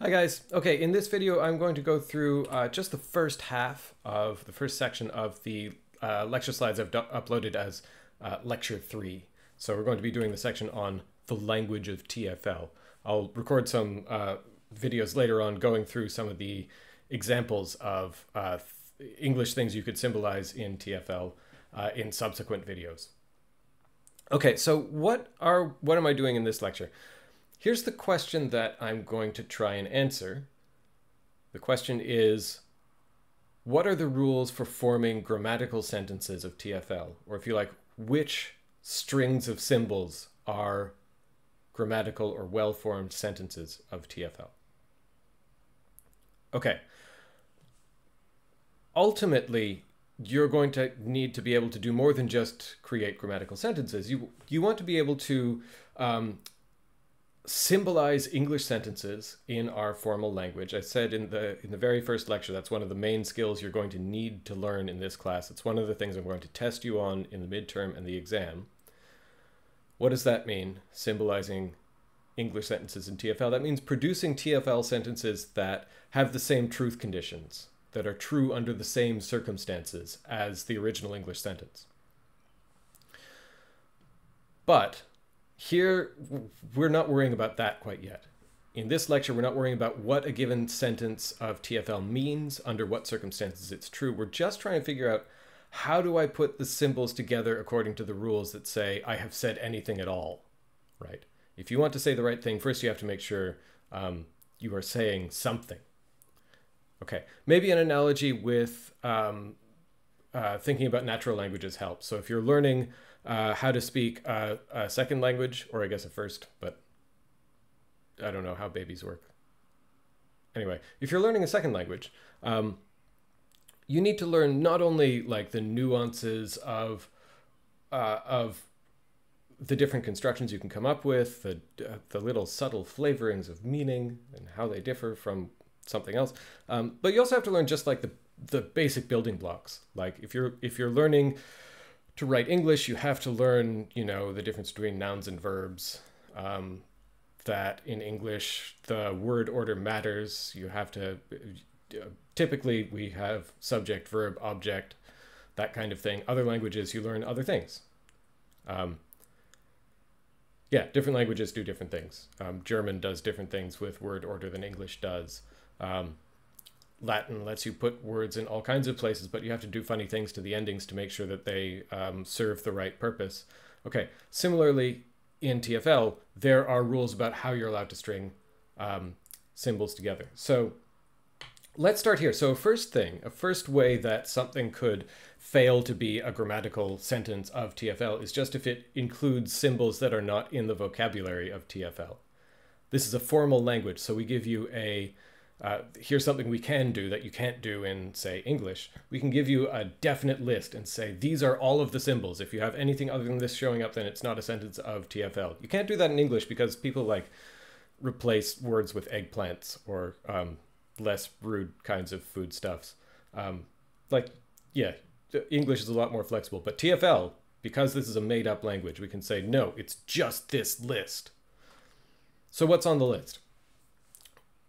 Hi guys. Okay, in this video I'm going to go through uh, just the first half of the first section of the uh, lecture slides I've uploaded as uh, lecture 3. So we're going to be doing the section on the language of TFL. I'll record some uh, videos later on going through some of the examples of uh, English things you could symbolize in TFL uh, in subsequent videos. Okay, so what are what am I doing in this lecture? Here's the question that I'm going to try and answer. The question is, what are the rules for forming grammatical sentences of TFL? Or if you like, which strings of symbols are grammatical or well-formed sentences of TFL? Okay. Ultimately, you're going to need to be able to do more than just create grammatical sentences. You, you want to be able to um, symbolize English sentences in our formal language. I said in the in the very first lecture that's one of the main skills you're going to need to learn in this class. It's one of the things I'm going to test you on in the midterm and the exam. What does that mean? Symbolizing English sentences in TFL. That means producing TFL sentences that have the same truth conditions, that are true under the same circumstances as the original English sentence. But here, we're not worrying about that quite yet. In this lecture, we're not worrying about what a given sentence of TFL means, under what circumstances it's true. We're just trying to figure out how do I put the symbols together according to the rules that say I have said anything at all, right? If you want to say the right thing, first you have to make sure um, you are saying something. Okay, maybe an analogy with um, uh, thinking about natural languages helps. So if you're learning uh, how to speak a second language, or I guess a first, but I don't know how babies work. Anyway, if you're learning a second language, um, you need to learn not only like the nuances of uh, of the different constructions you can come up with, the uh, the little subtle flavorings of meaning and how they differ from something else, um, but you also have to learn just like the the basic building blocks. Like if you're if you're learning to write English, you have to learn, you know, the difference between nouns and verbs. Um, that in English, the word order matters. You have to, typically, we have subject, verb, object, that kind of thing. Other languages, you learn other things. Um, yeah, different languages do different things. Um, German does different things with word order than English does. Um, Latin lets you put words in all kinds of places, but you have to do funny things to the endings to make sure that they um, serve the right purpose. Okay, similarly, in TFL, there are rules about how you're allowed to string um, symbols together. So let's start here. So a first thing, a first way that something could fail to be a grammatical sentence of TFL is just if it includes symbols that are not in the vocabulary of TFL. This is a formal language, so we give you a uh, here's something we can do that you can't do in, say, English. We can give you a definite list and say, these are all of the symbols. If you have anything other than this showing up, then it's not a sentence of TFL. You can't do that in English because people like replace words with eggplants or um, less rude kinds of foodstuffs. Um, like, yeah, English is a lot more flexible, but TFL, because this is a made up language, we can say, no, it's just this list. So what's on the list?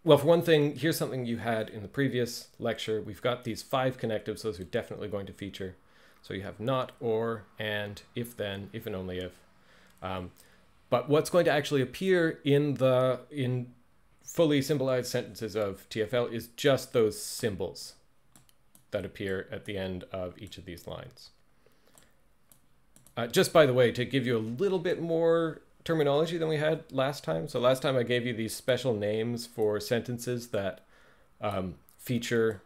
Well, for one thing, here's something you had in the previous lecture. We've got these five connectives. Those are definitely going to feature. So you have not, or, and, if then, if and only if. Um, but what's going to actually appear in the in fully symbolized sentences of TFL is just those symbols that appear at the end of each of these lines. Uh, just by the way, to give you a little bit more terminology than we had last time. So last time I gave you these special names for sentences that um, feature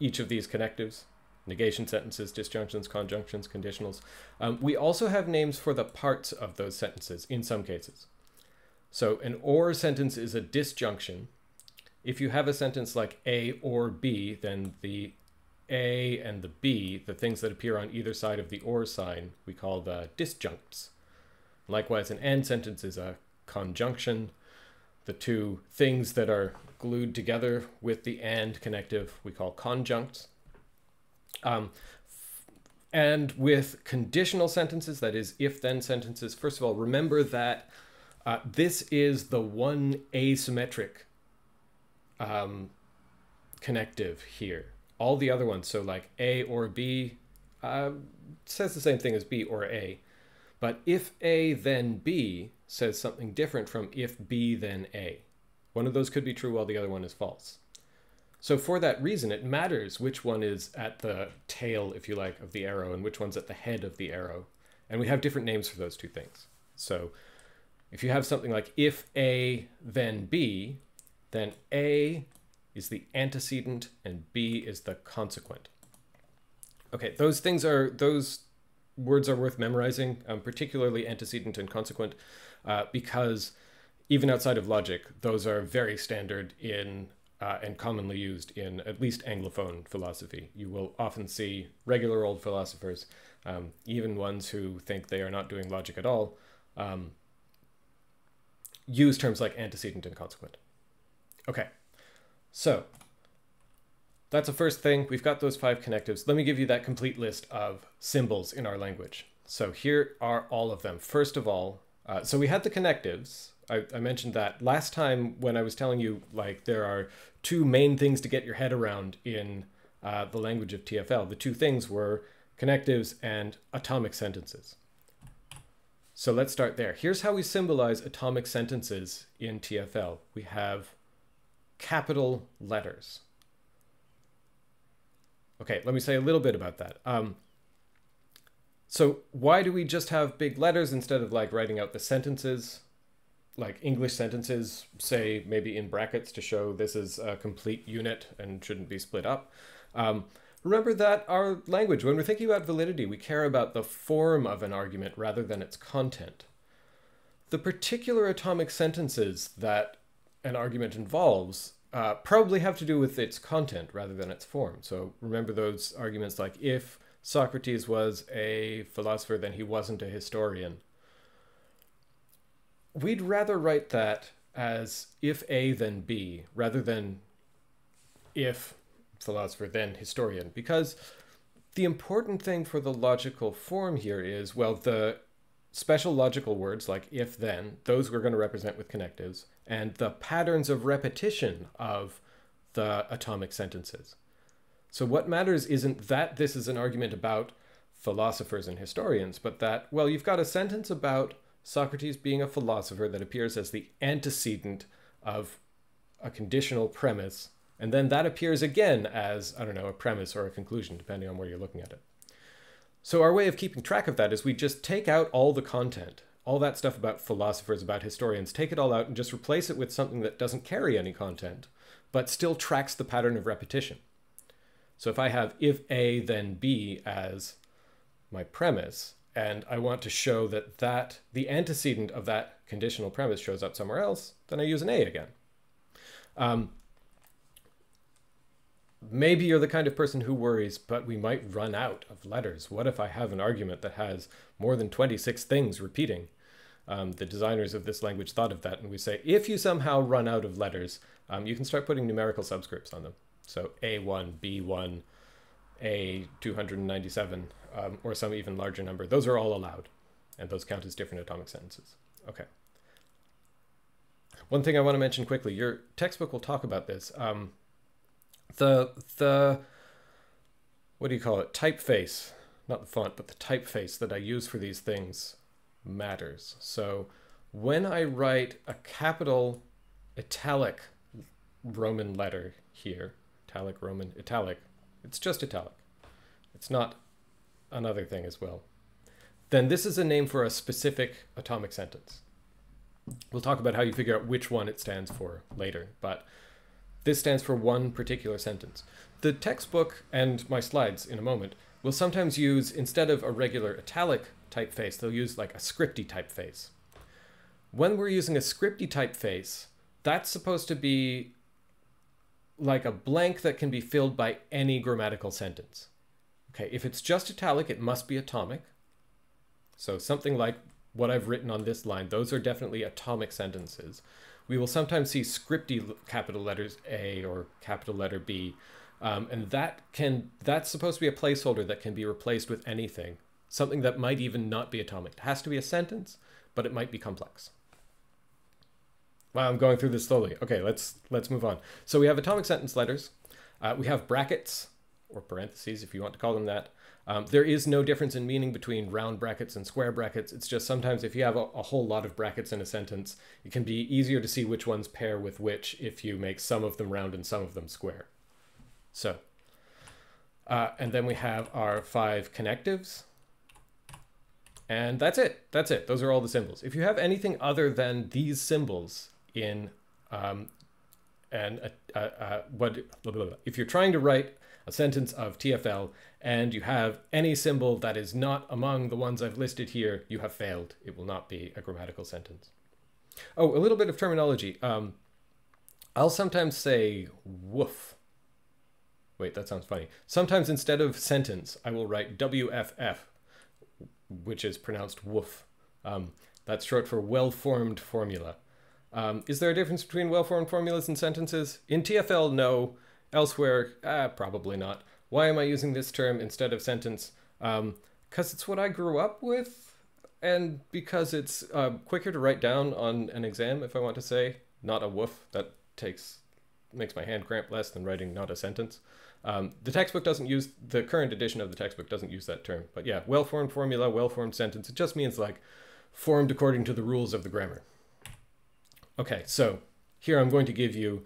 each of these connectives negation sentences, disjunctions, conjunctions, conditionals. Um, we also have names for the parts of those sentences in some cases. So an or sentence is a disjunction. If you have a sentence like A or B, then the A and the B, the things that appear on either side of the or sign, we call the disjuncts. Likewise, an and sentence is a conjunction. The two things that are glued together with the and connective we call conjuncts. Um, and with conditional sentences, that is if-then sentences, first of all, remember that uh, this is the one asymmetric um, connective here. All the other ones, so like A or B, uh, says the same thing as B or A. But if A then B says something different from if B then A. One of those could be true while the other one is false. So for that reason, it matters which one is at the tail, if you like, of the arrow and which one's at the head of the arrow. And we have different names for those two things. So if you have something like if A then B, then A is the antecedent and B is the consequent. Okay, those things are, those words are worth memorizing, um, particularly antecedent and consequent, uh, because even outside of logic, those are very standard in uh, and commonly used in at least Anglophone philosophy. You will often see regular old philosophers, um, even ones who think they are not doing logic at all, um, use terms like antecedent and consequent. Okay, so that's the first thing. We've got those five connectives. Let me give you that complete list of symbols in our language. So here are all of them. First of all, uh, so we had the connectives. I, I, mentioned that last time when I was telling you, like, there are two main things to get your head around in uh, the language of TFL. The two things were connectives and atomic sentences. So let's start there. Here's how we symbolize atomic sentences in TFL. We have capital letters. Okay, let me say a little bit about that. Um, so why do we just have big letters instead of like writing out the sentences? Like English sentences, say maybe in brackets to show this is a complete unit and shouldn't be split up. Um, remember that our language, when we're thinking about validity, we care about the form of an argument rather than its content. The particular atomic sentences that an argument involves uh, probably have to do with its content rather than its form. So remember those arguments like if Socrates was a philosopher, then he wasn't a historian. We'd rather write that as if A then B rather than if philosopher then historian because the important thing for the logical form here is well the special logical words like if then those we're going to represent with connectives and the patterns of repetition of the atomic sentences. So what matters isn't that this is an argument about philosophers and historians, but that, well, you've got a sentence about Socrates being a philosopher that appears as the antecedent of a conditional premise, and then that appears again as, I don't know, a premise or a conclusion, depending on where you're looking at it. So our way of keeping track of that is we just take out all the content all that stuff about philosophers, about historians, take it all out and just replace it with something that doesn't carry any content, but still tracks the pattern of repetition. So if I have if A then B as my premise, and I want to show that that the antecedent of that conditional premise shows up somewhere else, then I use an A again. Um, maybe you're the kind of person who worries, but we might run out of letters. What if I have an argument that has more than 26 things repeating? um, the designers of this language thought of that. And we say, if you somehow run out of letters, um, you can start putting numerical subscripts on them. So A1, B1, A297, um, or some even larger number. Those are all allowed. And those count as different atomic sentences. Okay. One thing I want to mention quickly, your textbook will talk about this. The, the, what do you call it? Typeface, not the font, but the typeface that I use for these things matters. So when I write a capital italic Roman letter here, italic Roman, italic, it's just italic. It's not another thing as well. Then this is a name for a specific atomic sentence. We'll talk about how you figure out which one it stands for later, but this stands for one particular sentence. The textbook and my slides in a moment will sometimes use, instead of a regular italic typeface, they'll use like a scripty typeface. When we're using a scripty typeface, that's supposed to be like a blank that can be filled by any grammatical sentence. Okay, if it's just italic, it must be atomic. So something like what I've written on this line, those are definitely atomic sentences. We will sometimes see scripty capital letters A or capital letter B, um, and that can that's supposed to be a placeholder that can be replaced with anything something that might even not be atomic. It has to be a sentence, but it might be complex. Wow, I'm going through this slowly. Okay, let's let's move on. So we have atomic sentence letters. Uh, we have brackets or parentheses, if you want to call them that. Um, there is no difference in meaning between round brackets and square brackets. It's just sometimes if you have a, a, whole lot of brackets in a sentence, it can be easier to see which ones pair with which if you make some of them round and some of them square. So, uh, and then we have our five connectives. And that's it. That's it. Those are all the symbols. If you have anything other than these symbols in um, and what if you're trying to write a sentence of TFL and you have any symbol that is not among the ones I've listed here, you have failed. It will not be a grammatical sentence. Oh, a little bit of terminology. Um, I'll sometimes say woof. Wait, that sounds funny. Sometimes instead of sentence, I will write WFF, which is pronounced woof. Um, that's short for well-formed formula. Um, is there a difference between well-formed formulas and sentences? In TFL, no. Elsewhere, ah, probably not. Why am I using this term instead of sentence? Because um, it's what I grew up with, and because it's uh, quicker to write down on an exam if I want to say not a woof. That takes makes my hand cramp less than writing not a sentence. Um, the textbook doesn't use the current edition of the textbook doesn't use that term, but yeah, well-formed formula, well-formed sentence. It just means like formed according to the rules of the grammar. Okay, so here I'm going to give you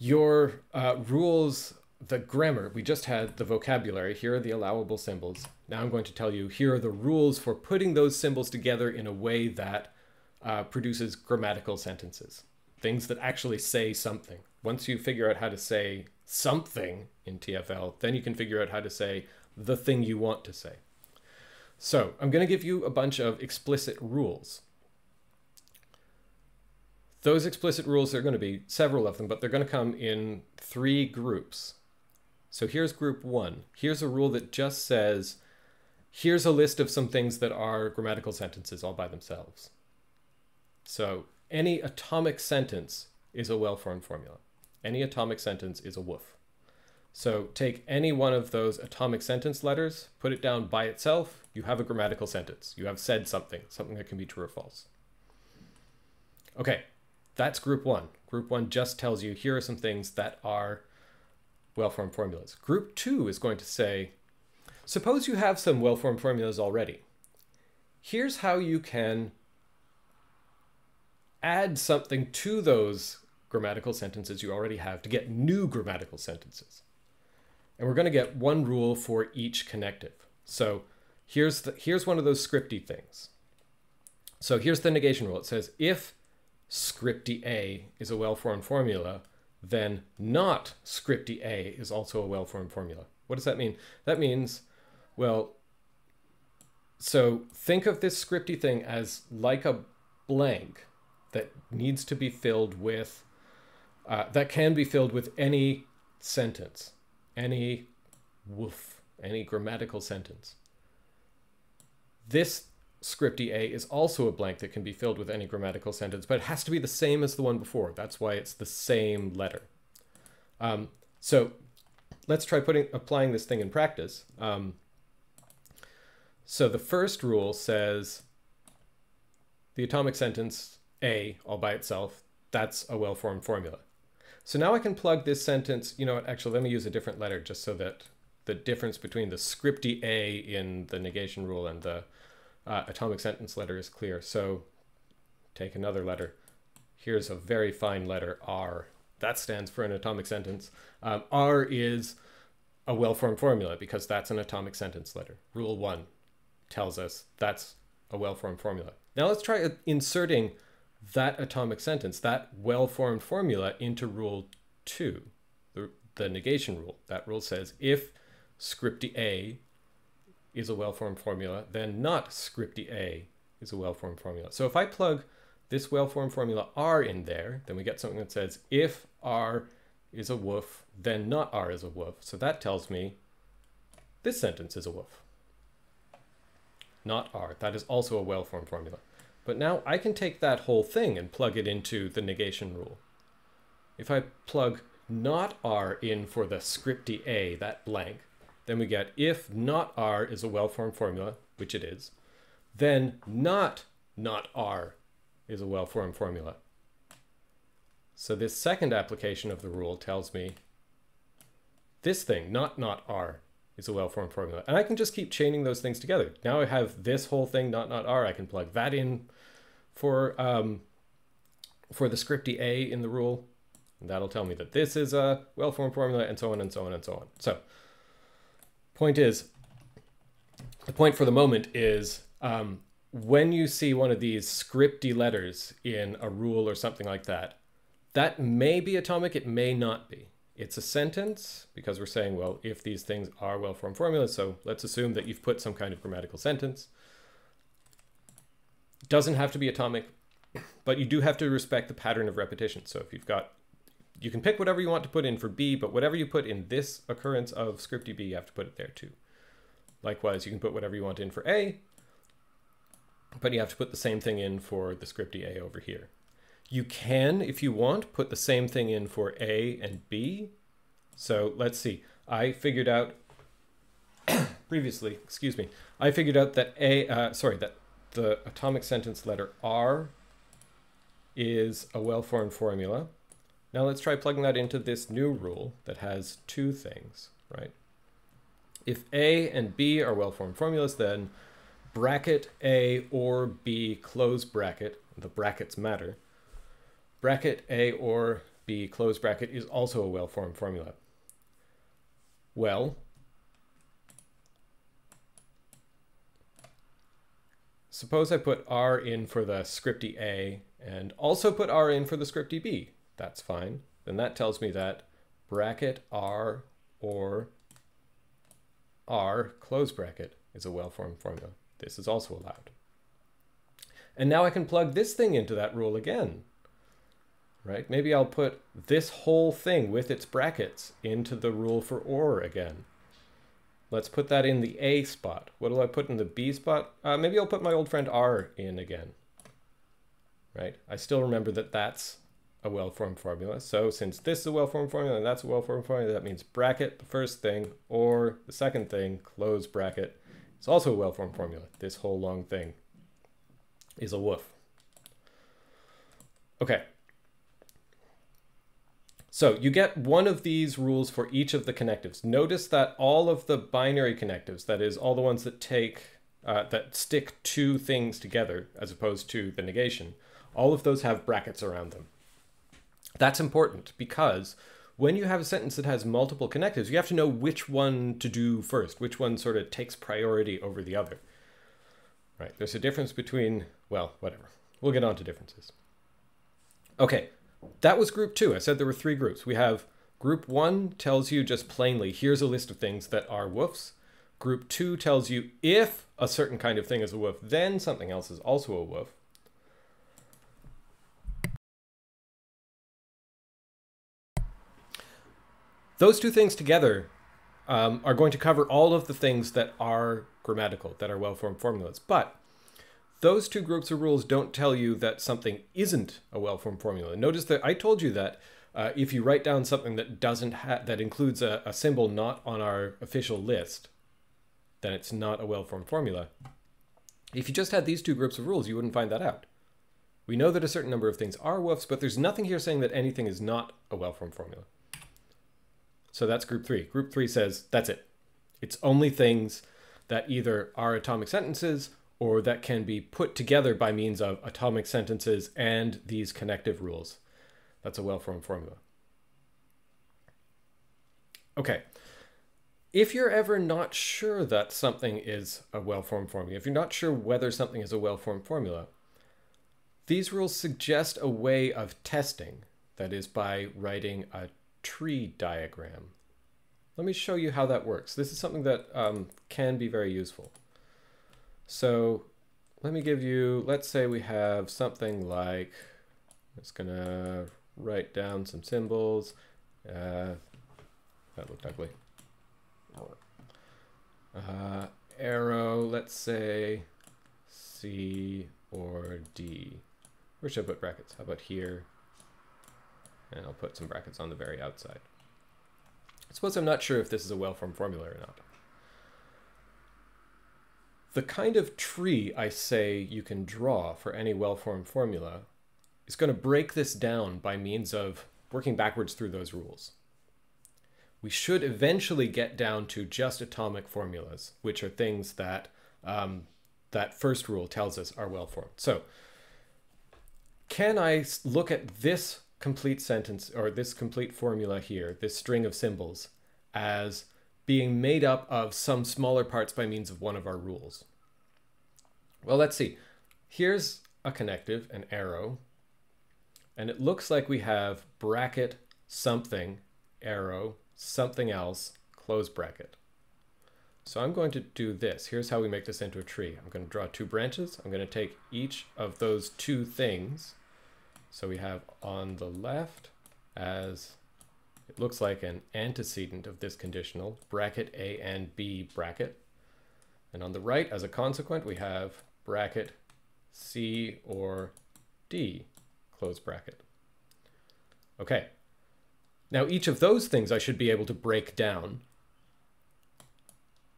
your uh, rules, the grammar. We just had the vocabulary. Here are the allowable symbols. Now I'm going to tell you here are the rules for putting those symbols together in a way that uh, produces grammatical sentences, things that actually say something. Once you figure out how to say something in TFL, then you can figure out how to say the thing you want to say. So I'm going to give you a bunch of explicit rules. Those explicit rules, are going to be several of them, but they're going to come in three groups. So here's group one. Here's a rule that just says, here's a list of some things that are grammatical sentences all by themselves. So any atomic sentence is a well-formed formula. Any atomic sentence is a woof. So take any one of those atomic sentence letters, put it down by itself, you have a grammatical sentence. You have said something, something that can be true or false. Okay, that's group one. Group one just tells you here are some things that are well-formed formulas. Group two is going to say, suppose you have some well-formed formulas already. Here's how you can add something to those grammatical sentences you already have to get new grammatical sentences. And we're going to get one rule for each connective. So here's, the, here's one of those scripty things. So here's the negation rule. It says if scripty A is a well-formed formula, then not scripty A is also a well-formed formula. What does that mean? That means, well, so think of this scripty thing as like a blank that needs to be filled with, uh, that can be filled with any sentence, any woof, any grammatical sentence. This scripty A is also a blank that can be filled with any grammatical sentence, but it has to be the same as the one before. That's why it's the same letter. Um, so let's try putting applying this thing in practice. Um, so the first rule says the atomic sentence A all by itself, that's a well-formed formula. So now I can plug this sentence, you know what, actually let me use a different letter just so that the difference between the scripty A in the negation rule and the uh, atomic sentence letter is clear. So take another letter. Here's a very fine letter, R. That stands for an atomic sentence. Um, R is a well-formed formula because that's an atomic sentence letter. Rule one tells us that's a well-formed formula. Now let's try inserting that atomic sentence, that well-formed formula into rule two, the, the negation rule. That rule says if scripty A is a well-formed formula, then not scripty A is a well-formed formula. So if I plug this well-formed formula R in there, then we get something that says if R is a woof, then not R is a woof. So that tells me this sentence is a woof. Not R. That is also a well-formed formula. But now I can take that whole thing and plug it into the negation rule. If I plug not R in for the scripty A, that blank, then we get if not R is a well-formed formula, which it is, then not not R is a well-formed formula. So this second application of the rule tells me this thing, not not R, is a well-formed formula. And I can just keep chaining those things together. Now I have this whole thing, not not R. I can plug that in for um, for the scripty A in the rule. And that'll tell me that this is a well-formed formula and so on and so on and so on. So point is, the point for the moment is um, when you see one of these scripty letters in a rule or something like that, that may be atomic, it may not be. It's a sentence because we're saying, well, if these things are well-formed formulas, so let's assume that you've put some kind of grammatical sentence. Doesn't have to be atomic, but you do have to respect the pattern of repetition. So if you've got, you can pick whatever you want to put in for B, but whatever you put in this occurrence of scripty B, you have to put it there too. Likewise, you can put whatever you want in for A, but you have to put the same thing in for the scripty A over here. You can, if you want, put the same thing in for A and B. So let's see. I figured out previously, excuse me, I figured out that A, uh, sorry, that the atomic sentence letter R is a well-formed formula. Now let's try plugging that into this new rule that has two things, right? If A and B are well-formed formulas, then bracket A or B close bracket, the brackets matter, bracket A or B close bracket is also a well-formed formula. Well, suppose I put R in for the scripty A and also put R in for the scripty B. That's fine. Then that tells me that bracket R or R close bracket is a well-formed formula. This is also allowed. And now I can plug this thing into that rule again right? Maybe I'll put this whole thing with its brackets into the rule for OR again. Let's put that in the A spot. What do I put in the B spot? Uh, maybe I'll put my old friend R in again, right? I still remember that that's a well-formed formula. So since this is a well-formed formula and that's a well-formed formula, that means bracket, the first thing, or the second thing, close bracket. It's also a well-formed formula. This whole long thing is a woof. Okay, so you get one of these rules for each of the connectives. Notice that all of the binary connectives, that is all the ones that take, uh, that stick two things together as opposed to the negation, all of those have brackets around them. That's important because when you have a sentence that has multiple connectives, you have to know which one to do first, which one sort of takes priority over the other. Right, there's a difference between, well, whatever. We'll get on to differences. Okay, that was group two. I said there were three groups. We have group one tells you just plainly, here's a list of things that are woofs. Group two tells you if a certain kind of thing is a woof, then something else is also a woof. Those two things together um, are going to cover all of the things that are grammatical, that are well-formed formulas. But those two groups of rules don't tell you that something isn't a well-formed formula. Notice that I told you that uh, if you write down something that doesn't that includes a, a symbol not on our official list, then it's not a well-formed formula. If you just had these two groups of rules, you wouldn't find that out. We know that a certain number of things are woofs, but there's nothing here saying that anything is not a well-formed formula. So that's group three. Group three says that's it. It's only things that either are atomic sentences or that can be put together by means of atomic sentences and these connective rules. That's a well-formed formula. Okay. If you're ever not sure that something is a well-formed formula, if you're not sure whether something is a well-formed formula, these rules suggest a way of testing, that is by writing a tree diagram. Let me show you how that works. This is something that um, can be very useful. So let me give you, let's say we have something like, I'm just gonna write down some symbols. Uh, that looked ugly. Uh, arrow, let's say C or D. Where should I put brackets? How about here? And I'll put some brackets on the very outside. I suppose I'm not sure if this is a well-formed formula or not. The kind of tree I say you can draw for any well-formed formula is going to break this down by means of working backwards through those rules. We should eventually get down to just atomic formulas, which are things that um, that first rule tells us are well formed. So can I look at this complete sentence or this complete formula here, this string of symbols, as being made up of some smaller parts by means of one of our rules? Well, let's see. Here's a connective, an arrow, and it looks like we have bracket something, arrow, something else, close bracket. So I'm going to do this. Here's how we make this into a tree. I'm going to draw two branches. I'm going to take each of those two things. So we have on the left as it looks like an antecedent of this conditional, bracket A and B bracket. And on the right, as a consequent, we have bracket C or D close bracket. Okay. Now each of those things I should be able to break down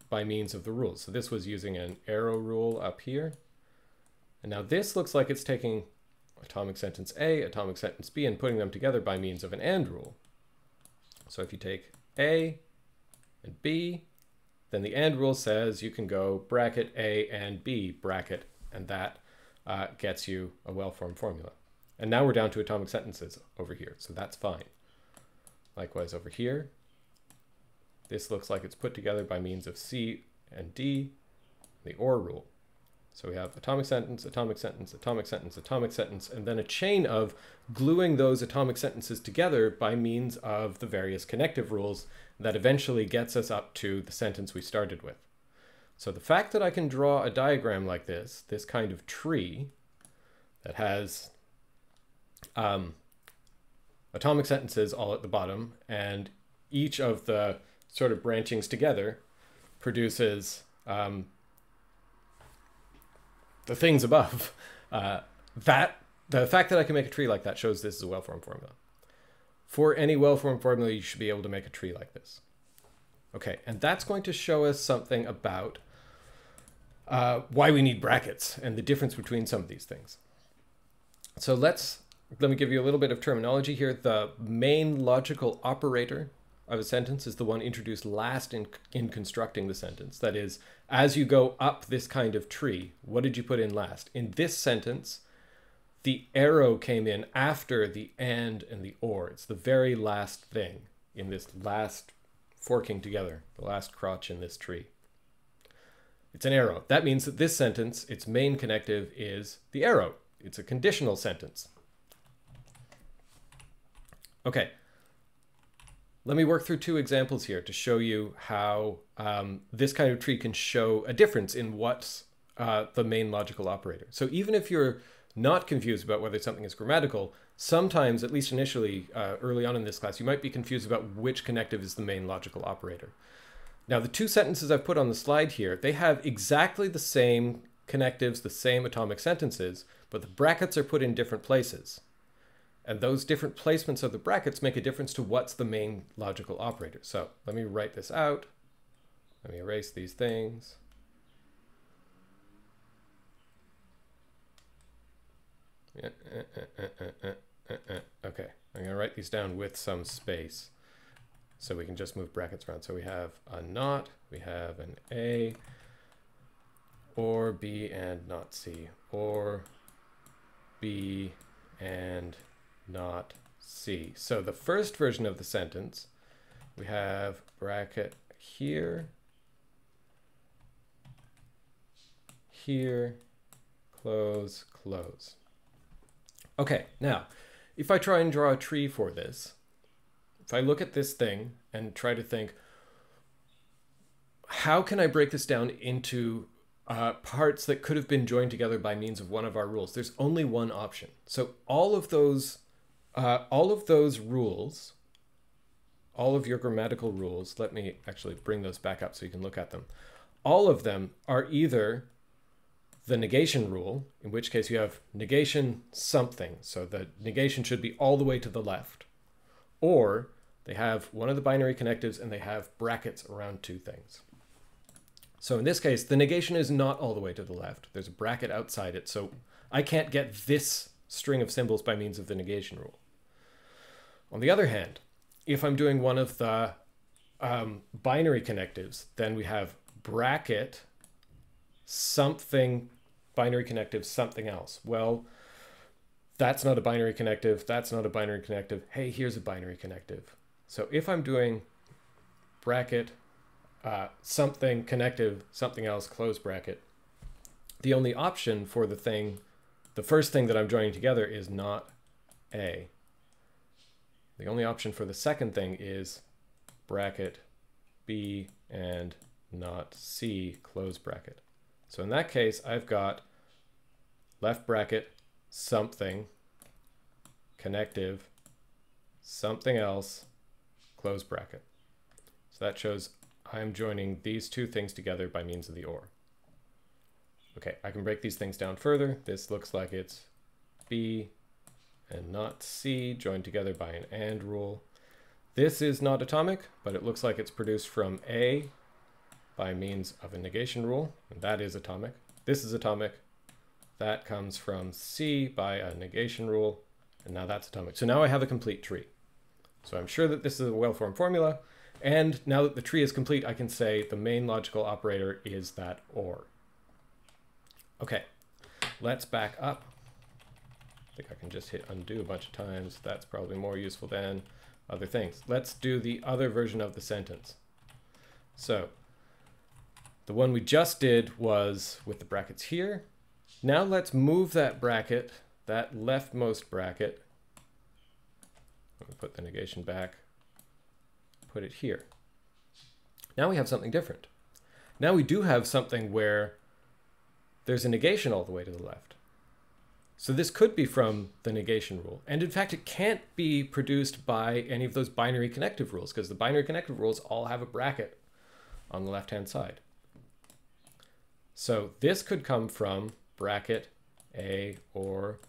by means of the rules. So this was using an arrow rule up here. And now this looks like it's taking atomic sentence A, atomic sentence B, and putting them together by means of an AND rule. So if you take A and B, then the AND rule says you can go bracket A and B bracket, and that uh, gets you a well-formed formula. And now we're down to atomic sentences over here, so that's fine. Likewise over here, this looks like it's put together by means of C and D, the OR rule. So we have atomic sentence, atomic sentence, atomic sentence, atomic sentence, and then a chain of gluing those atomic sentences together by means of the various connective rules that eventually gets us up to the sentence we started with. So the fact that I can draw a diagram like this, this kind of tree that has um, atomic sentences all at the bottom, and each of the sort of branchings together produces um, the things above. Uh, that the fact that I can make a tree like that shows this is a well-formed formula. For any well-formed formula, you should be able to make a tree like this. Okay, and that's going to show us something about uh, why we need brackets and the difference between some of these things. So let's let me give you a little bit of terminology here. The main logical operator of a sentence is the one introduced last in, in constructing the sentence. That is, as you go up this kind of tree, what did you put in last? In this sentence, the arrow came in after the and and the or. It's the very last thing in this last forking together, the last crotch in this tree. It's an arrow. That means that this sentence, its main connective is the arrow. It's a conditional sentence. Okay, let me work through two examples here to show you how um, this kind of tree can show a difference in what's uh, the main logical operator. So even if you're not confused about whether something is grammatical, sometimes, at least initially, uh, early on in this class, you might be confused about which connective is the main logical operator. Now, the two sentences I've put on the slide here, they have exactly the same connectives, the same atomic sentences, but the brackets are put in different places. And those different placements of the brackets make a difference to what's the main logical operator. So let me write this out. Let me erase these things. Eh, eh, eh, okay, I'm going to write these down with some space so we can just move brackets around. So we have a not, we have an A, or B and not C, or B and not C. So the first version of the sentence, we have bracket here, here, close, close. Okay, now, if I try and draw a tree for this, if I look at this thing and try to think, how can I break this down into uh, parts that could have been joined together by means of one of our rules? There's only one option. So all of those uh, all of those rules, all of your grammatical rules, let me actually bring those back up so you can look at them. All of them are either the negation rule, in which case you have negation something, so the negation should be all the way to the left, or they have one of the binary connectives and they have brackets around two things. So in this case, the negation is not all the way to the left. There's a bracket outside it, so I can't get this string of symbols by means of the negation rule. On the other hand, if I'm doing one of the um, binary connectives, then we have bracket something binary connective something else. Well, that's not a binary connective. That's not a binary connective. Hey, here's a binary connective. So if I'm doing bracket uh, something connective something else close bracket, the only option for the thing, the first thing that I'm joining together is not A. The only option for the second thing is bracket B and not C close bracket. So in that case, I've got left bracket something connective something else close bracket. So that shows I'm joining these two things together by means of the OR. Okay, I can break these things down further. This looks like it's B and not C joined together by an AND rule. This is not atomic, but it looks like it's produced from A by means of a negation rule, and that is atomic. This is atomic. That comes from C by a negation rule, and now that's atomic. So now I have a complete tree. So I'm sure that this is a well-formed formula, and now that the tree is complete, I can say the main logical operator is that OR. Okay, let's back up. I think I can just hit undo a bunch of times. That's probably more useful than other things. Let's do the other version of the sentence. So the one we just did was with the brackets here. Now let's move that bracket, that leftmost bracket. Put the negation back, put it here. Now we have something different. Now we do have something where there's a negation all the way to the left. So this could be from the negation rule. And in fact, it can't be produced by any of those binary connective rules because the binary connective rules all have a bracket on the left-hand side. So this could come from bracket A or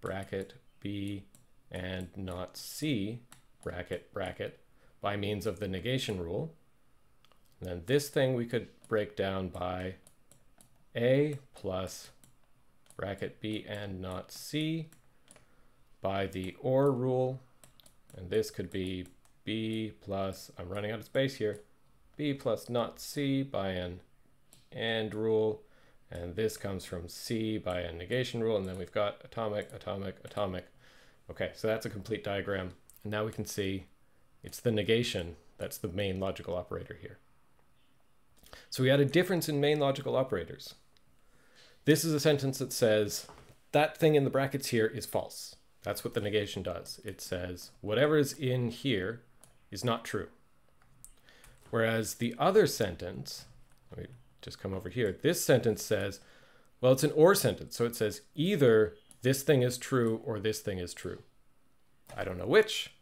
bracket B and not C bracket bracket by means of the negation rule. And then this thing we could break down by A plus bracket B and not C by the OR rule. And this could be B plus, I'm running out of space here, B plus not C by an AND rule. And this comes from C by a negation rule. And then we've got atomic, atomic, atomic. Okay, so that's a complete diagram. And now we can see it's the negation that's the main logical operator here. So we had a difference in main logical operators. This is a sentence that says that thing in the brackets here is false. That's what the negation does. It says whatever is in here is not true. Whereas the other sentence, let me just come over here. This sentence says, well, it's an or sentence. So it says either this thing is true or this thing is true. I don't know which.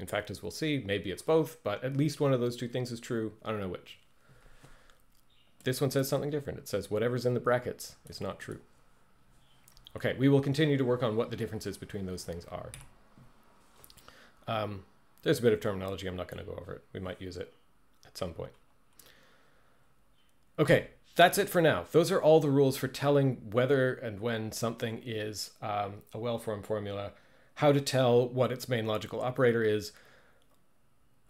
In fact, as we'll see, maybe it's both, but at least one of those two things is true. I don't know which. This one says something different. It says whatever's in the brackets is not true. Okay, we will continue to work on what the differences between those things are. Um, there's a bit of terminology. I'm not going to go over it. We might use it at some point. Okay, that's it for now. Those are all the rules for telling whether and when something is um, a well-formed formula, how to tell what its main logical operator is.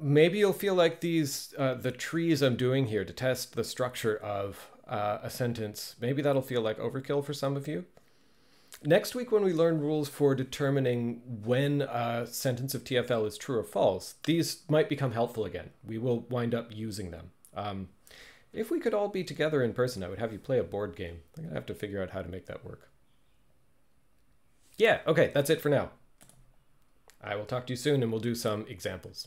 Maybe you'll feel like these, uh, the trees I'm doing here to test the structure of uh, a sentence, maybe that'll feel like overkill for some of you. Next week, when we learn rules for determining when a sentence of TFL is true or false, these might become helpful again. We will wind up using them. Um, if we could all be together in person, I would have you play a board game. I'm going to have to figure out how to make that work. Yeah, okay, that's it for now. I will talk to you soon and we'll do some examples.